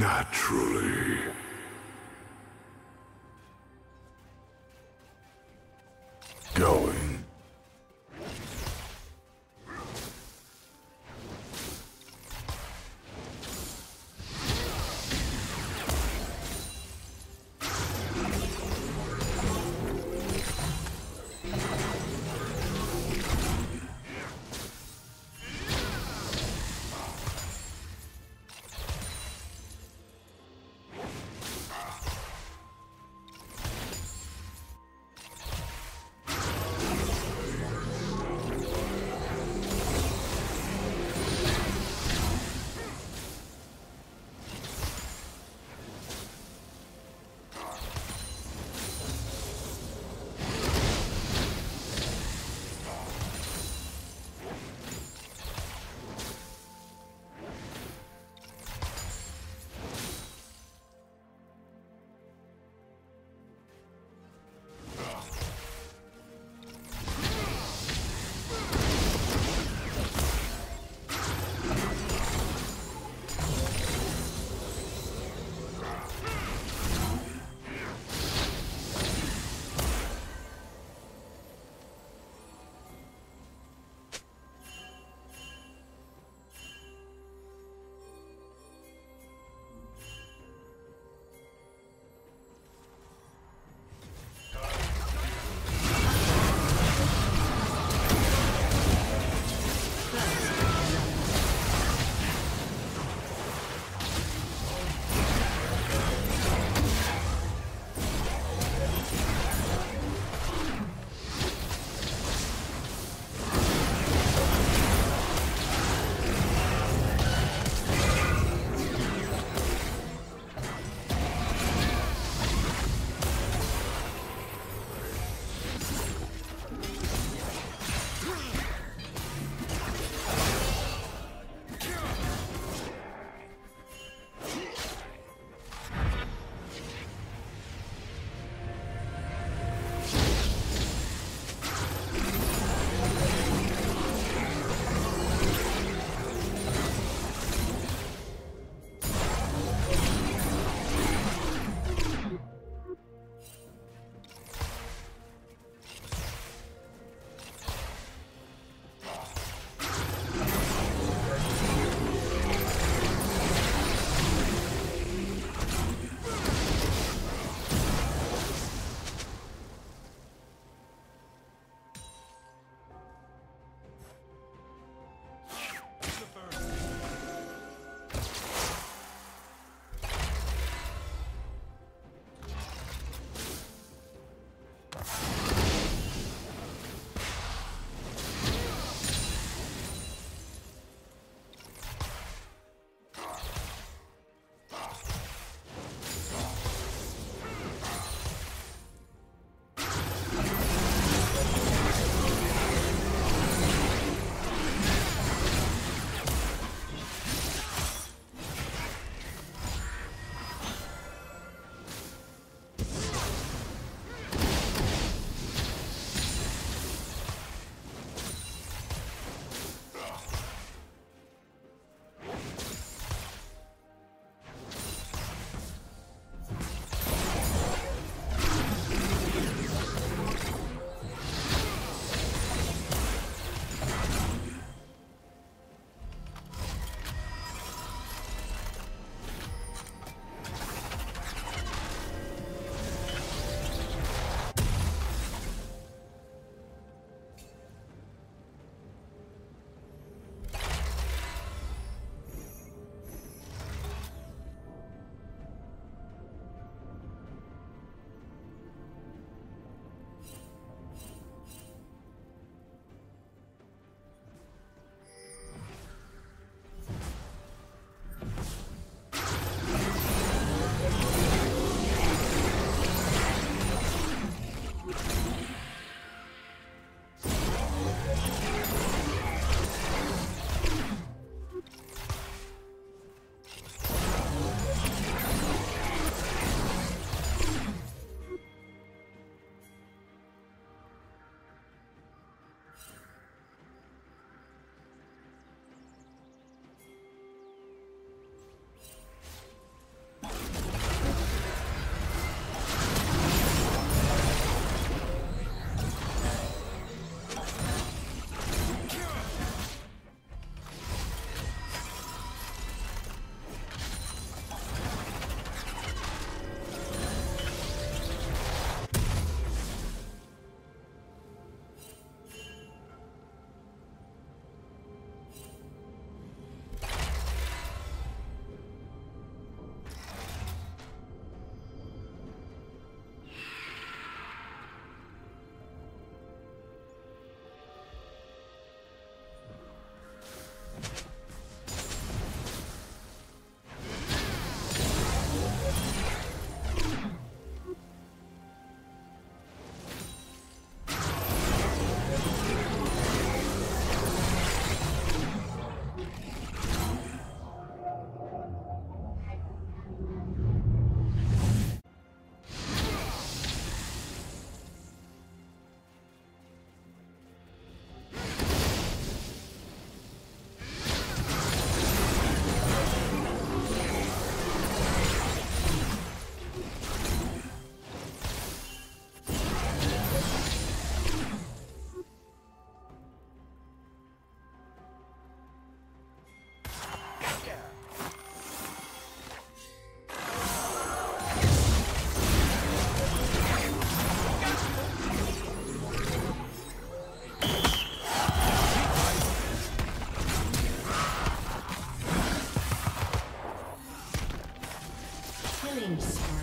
Naturally. Killing spree.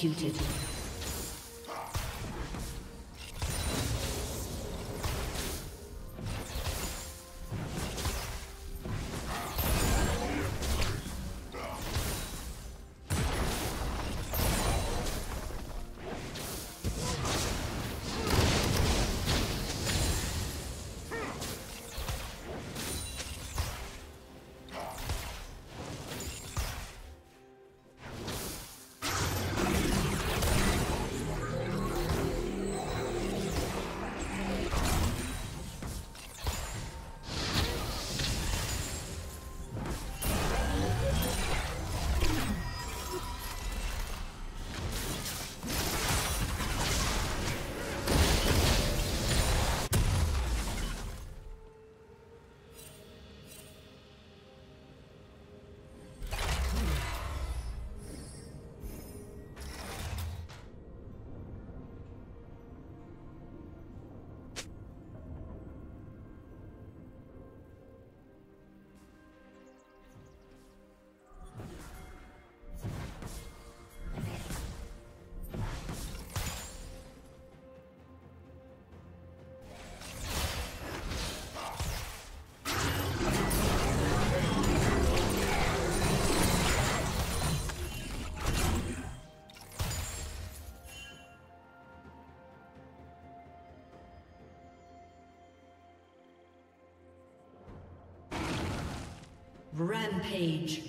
Executed. Rampage.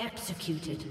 Executed.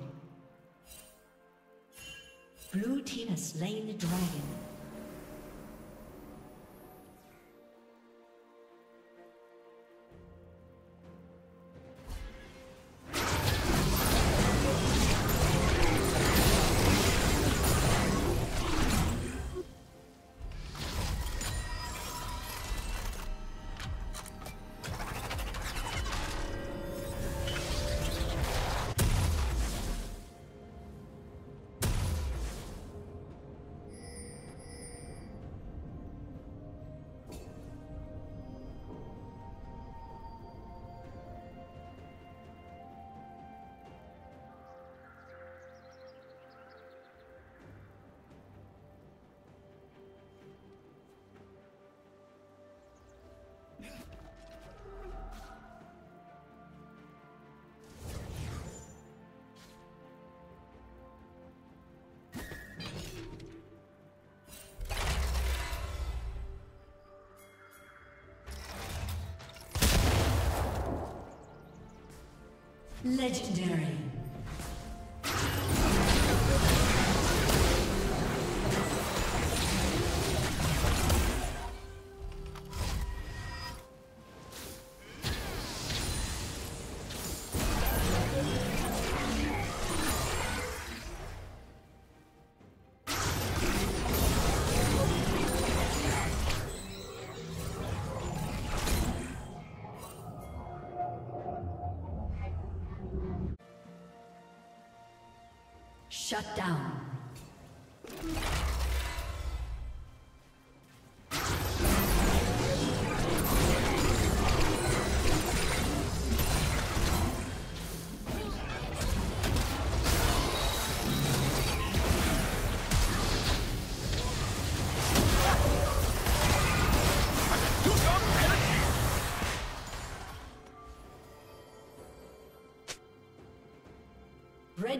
Slain the dragon. Legendary. Shut down.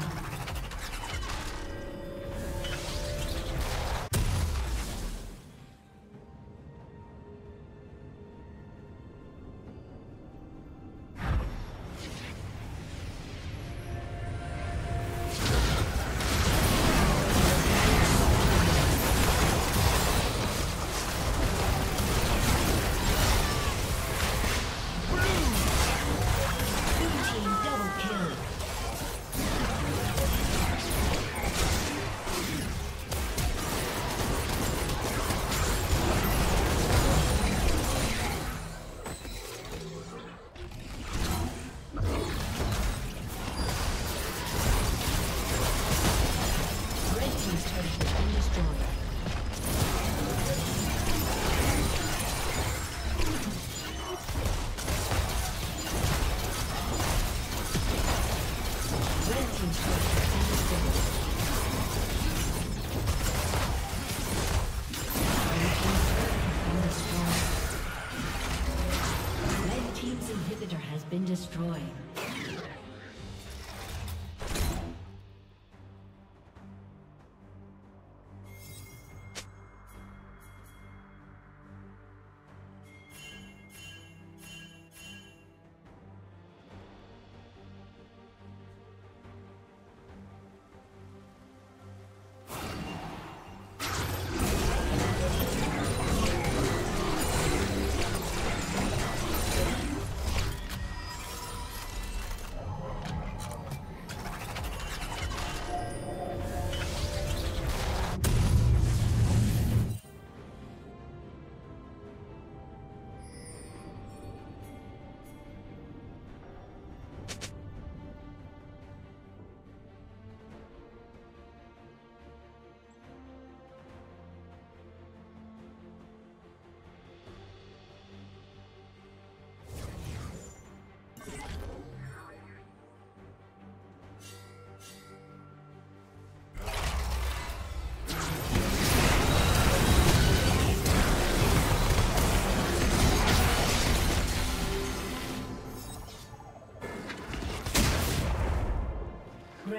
Down.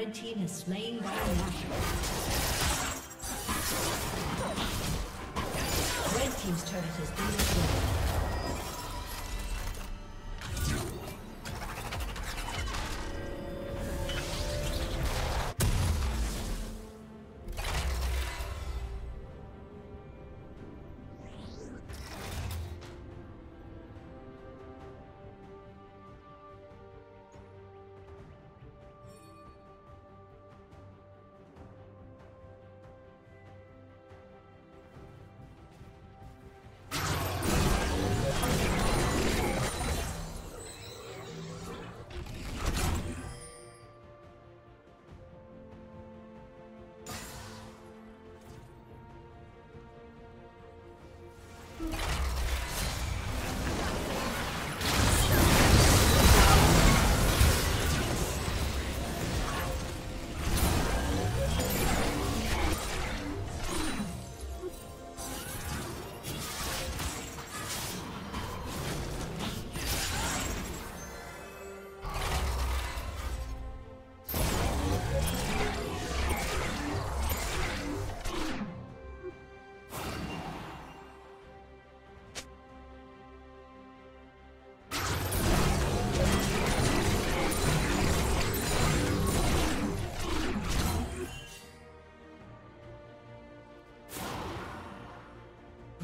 Red team is slain by Nashor. Red team's turret has been destroyed.